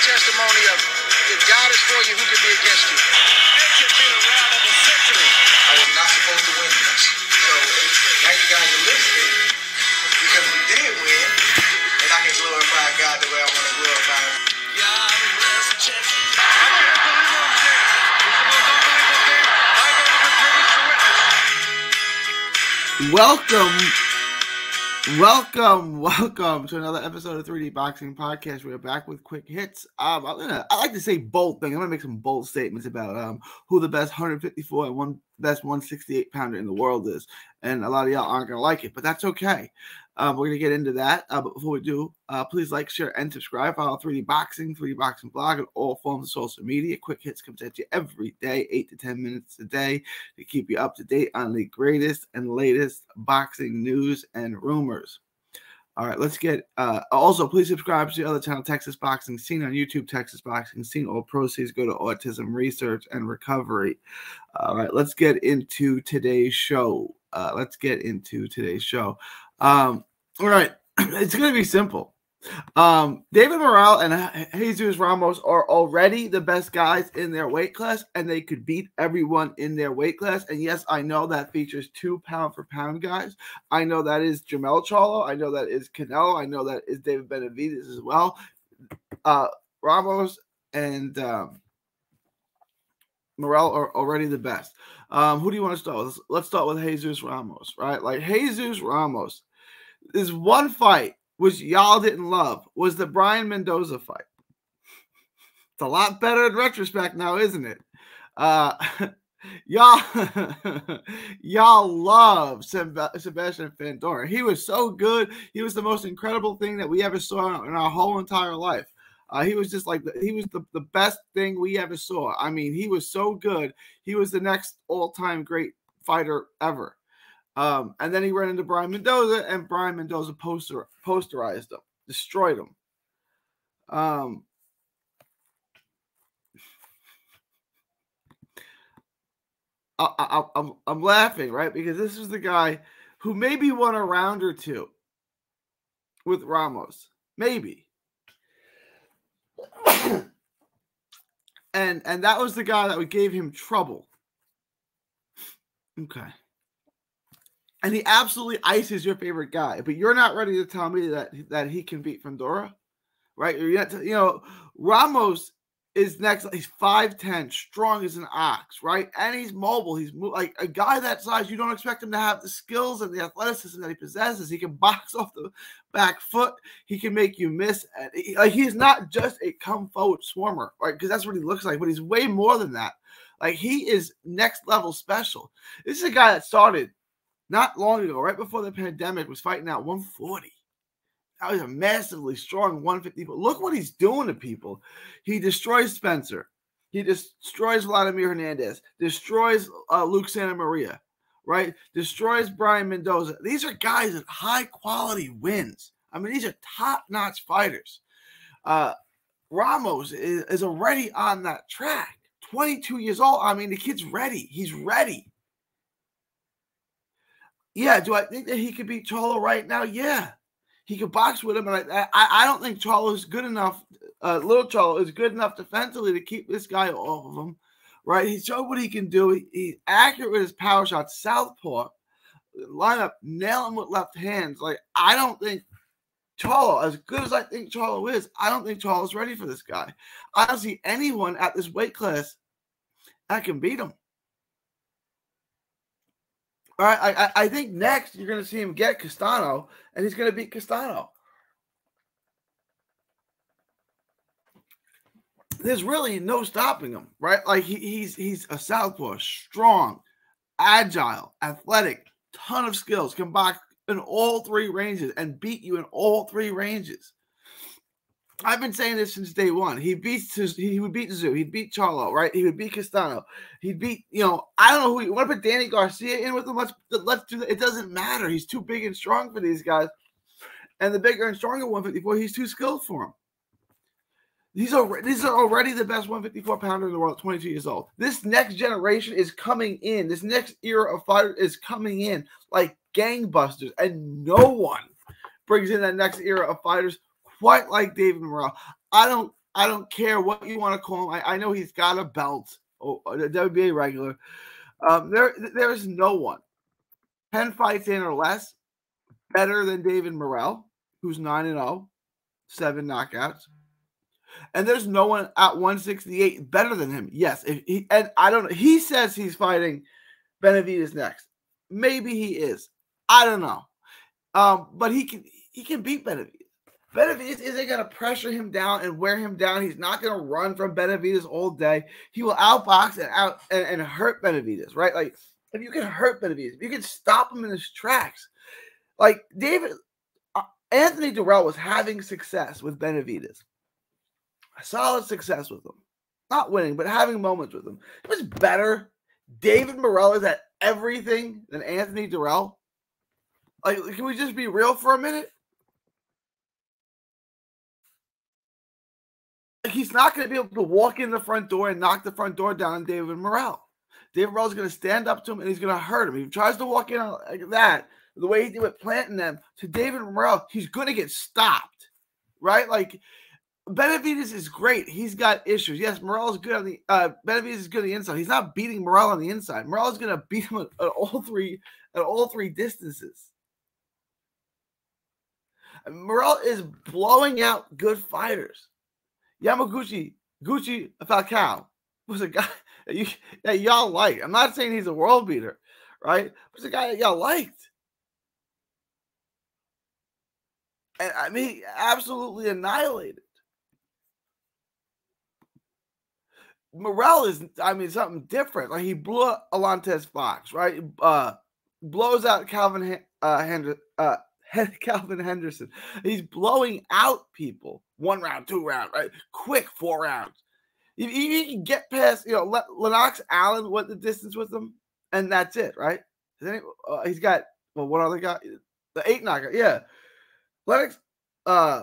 the testimony of if God is for you, who can be against you? It could be the round of the century. I was not supposed to win this. So now you guys are listening because we did win, and I can glorify God the way I want to glorify Him. God. I can't believe what I'm seeing. It's the most unbelievable thing I've ever been privileged to witness. Welcome, welcome, welcome to another episode of 3D Boxing Podcast. We're back with quick hits. Um, I'm gonna, I like to say bold things. I'm gonna make some bold statements about um who the best 154 and one best 168 pounder in the world is, and a lot of y'all aren't gonna like it, but that's okay. Um, we're gonna get into that. Uh, but before we do, uh, please like, share, and subscribe. Follow 3D Boxing, 3D Boxing blog, and all forms of social media. Quick hits comes at you every day, eight to ten minutes a day to keep you up to date on the greatest and latest boxing news and rumors. All right, let's get. Uh, also, please subscribe to the other channel, Texas Boxing Scene on YouTube. Texas Boxing Scene. All proceeds go to autism research and recovery. All right, let's get into today's show. Uh, let's get into today's show. Um, all right, it's going to be simple. Um, David Morrell and Jesus Ramos are already the best guys in their weight class, and they could beat everyone in their weight class. And yes, I know that features two pound for pound guys. I know that is Jermell Charlo. I know that is Canelo. I know that is David Benavidez as well. Uh, Ramos and um, Morrell are already the best. Um, who do you want to start with? Let's, let's start with Jesus Ramos, right? Like Jesus Ramos. There's one fight which y'all didn't love was the Brian Mendoza fight. It's a lot better in retrospect now, isn't it? Uh, y'all, y'all love Sebastian Fundora. He was so good. He was the most incredible thing that we ever saw in our whole entire life. Uh, he was just like he was the, the best thing we ever saw. I mean, he was so good. He was the next all-time great fighter ever. Um, and then he ran into Brian Mendoza, and Brian Mendoza poster posterized him, destroyed him. Um, I, I, I'm I'm laughing right because this is the guy who maybe won a round or two with Ramos, maybe. and and that was the guy that gave him trouble. Okay and he absolutely ices your favorite guy, but you're not ready to tell me that that he can beat Fundora, right? You're not, you know, Ramos is next. He's five ten, strong as an ox, right? And he's mobile. He's like a guy that size. You don't expect him to have the skills and the athleticism that he possesses. He can box off the back foot. He can make you miss. He, like he's not just a come forward swarmer, right? Because that's what he looks like, but he's way more than that. Like he is next level special. This is a guy that started not long ago, right before the pandemic, was fighting out 140. That was a massively strong 150. But look what he's doing to people. He destroys Spencer. He destroys Vladimir Hernandez. Destroys uh, Luke Santamaria. Right? Destroys Brian Mendoza. These are guys that high quality wins. I mean, these are top notch fighters. Uh, Ramos is, is already on that track. 22 years old. I mean, the kid's ready. He's ready. Yeah, do I think that he could beat Charlo right now? Yeah, he could box with him, but I, I, don't think Charlo is good enough. Uh, little Charlo is good enough defensively to keep this guy off of him. Right? He showed what he can do. He, he's accurate with his power shots, southpaw, line up, nail him with left hands. Like I don't think Charlo, as good as I think Charlo is, I don't think Charlo's ready for this guy. I don't see anyone at this weight class that can beat him. All right, I, I think next you're going to see him get Castano, and he's going to beat Castano. There's really no stopping him, right? Like he, he's he's a southpaw, strong, agile, athletic, ton of skills, can box in all three ranges and beat you in all three ranges. I've been saying this since day one. He beats his, he would beat Tszyu, he'd beat Charlo, right? He would beat Castano, he'd beat you know I don't know who. You want to put Danny Garcia in with him? Let's let's do that. It doesn't matter. He's too big and strong for these guys, and the bigger and stronger 154, he's too skilled for him. These are these are already the best 154 pounder in the world, 22 years old. This next generation is coming in. This next era of fighters is coming in like gangbusters, and no one brings in that next era of fighters quite like David Morrell. I don't I don't care what you want to call him. I, I know he's got a belt. Oh, a WBA regular. Um, there, there is no one ten fights in or less better than David Morrell, who's nine and zero, seven knockouts. And there's no one at 168 better than him. Yes, he, and I don't know. He says he's fighting Benavidez next. Maybe he is. I don't know. Um, but he can he can beat Benavidez. Benavidez isn't going to pressure him down and wear him down. He's not going to run from Benavidez all day. He will outbox and out and, and hurt Benavidez, right? Like if you can hurt Benavidez, if you can stop him in his tracks, like David uh, Anthony Dirrell was having success with Benavidez, a solid success with him, not winning, but having moments with him. It was better. David Morrell is at everything than Anthony Dirrell. Like, can we just be real for a minute? He's not going to be able to walk in the front door and knock the front door down on David Morrell. David Morrell is going to stand up to him and he's going to hurt him. He tries to walk in like that, the way he did with planting them to David Morrell, he's going to get stopped, right? Like Benavidez is great. He's got issues. Yes, Morrell is good on the uh, Benavidez is good on the inside. He's not beating Morrell on the inside. Morrell is going to beat him at, at all three at all three distances. Morrell is blowing out good fighters. Yamaguchi Gucci Falcao was a guy that, you, that y'all liked. I'm not saying he's a world beater, right? But a guy that y'all liked. And I mean, absolutely annihilated. Morrell is, I mean, something different. Like he blew up Alantez Fox, right? Uh, blows out Calvin uh, Hendry, uh, Calvin Henderson. He's blowing out people one round, two round, right? Quick four rounds. You, you get past, you know, Lennox Allen went the distance with him, and that's it, right? Any, uh, he's got well, one other guy, the eight knocker, yeah. Lennox, uh,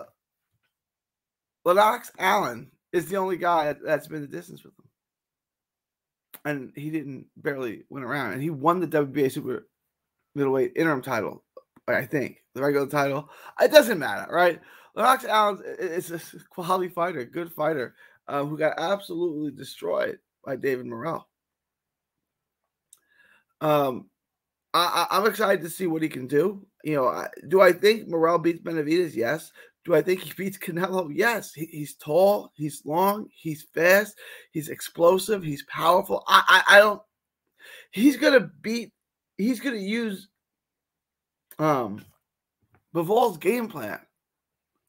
Lennox Allen is the only guy that's been the distance with him, and he didn't barely win around, and he won the WBA super middleweight interim title, I think, the regular title. It doesn't matter, right? Lennox Allen is a quality fighter, good fighter, uh, who got absolutely destroyed by David Morrell. Um, I, am excited to see what he can do. You know, I, do I think Morrell beats Benavidez? Yes. Do I think he beats Canelo? Yes. He, he's tall, he's long, he's fast, he's explosive, he's powerful. I, I, I don't. He's gonna beat. He's gonna use um Bivol's game plan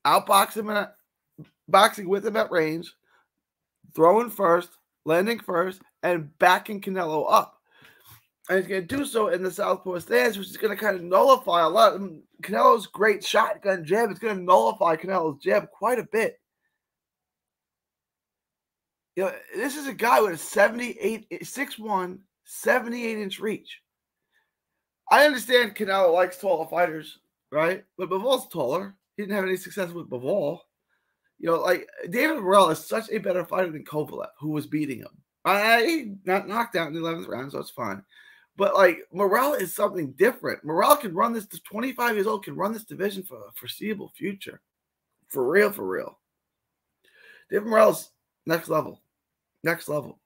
outbox him at boxing with him at range, throwing first, landing first, and backing Canelo up. And he's going to do so in the southpaw stance, which is going to kind of nullify a lot. Canelo's great shotgun jab. It's going to nullify Canelo's jab quite a bit. You know, this is a guy with a 78, 6'1, 78 inch reach. I understand Canelo likes taller fighters, right? But Bivol's taller. He didn't have any success with Bivol. You know, like David Morrell is such a better fighter than Kovalev, who was beating him. I got knocked out in the 11th round, so it's fine. But like Morrell is something different. Morrell can run this to 25 years old, can run this division for a foreseeable future. For real, for real. David Morrell's next level. Next level.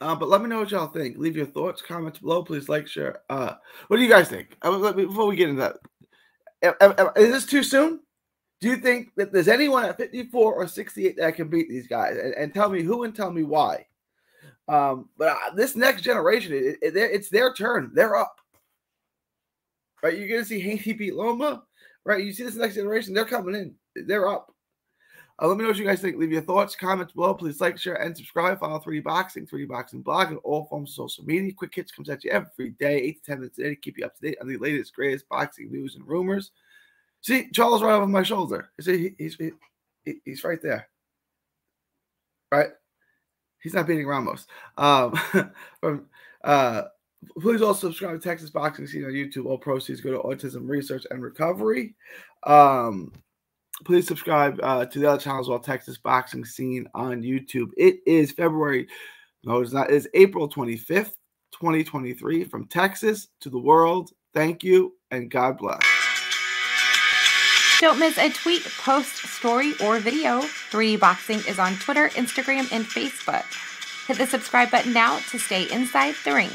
Uh, but let me know what y'all think. Leave your thoughts, comments below. Please like, share. Uh, what do you guys think? Uh, before we get into that, is this too soon? Do you think that there's anyone at 54 or 68 that can beat these guys? And, and tell me who and tell me why. Um, but uh, this next generation, it, it, it's their turn. They're up. Right? You're going to see Haney beat Loma. Right? You see this next generation, they're coming in. They're up. Uh, let me know what you guys think. Leave your thoughts, comments below. Please like, share, and subscribe. Follow 3D Boxing, 3D Boxing blog, and all forms of social media. Quick Hits comes at you every day, 8 to 10 minutes a day to keep you up to date on the latest, greatest boxing news and rumors. See, Charles right over my shoulder. See, he's, he, he's right there. Right? He's not beating Ramos. Um, from, uh, please also subscribe to Texas Boxing Scene on YouTube. All proceeds go to Autism Research and Recovery. Um, please subscribe uh, to the other channel as well, Texas Boxing Scene on YouTube. It is February, no, it's not, it's April 25th, 2023. From Texas to the world, thank you and God bless. Don't miss a tweet, post, story, or video. 3D Boxing is on Twitter, Instagram, and Facebook. Hit the subscribe button now to stay inside the ring.